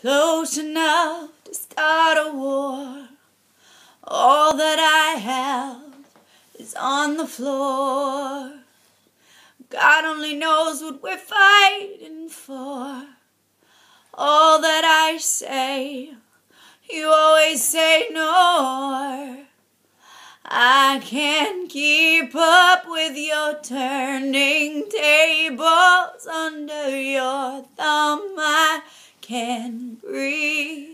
close enough to start a war. All that I have is on the floor. God only knows what we're fighting for. All that I say, you always say no. I can't keep up with your turning tables under your thumb can breathe.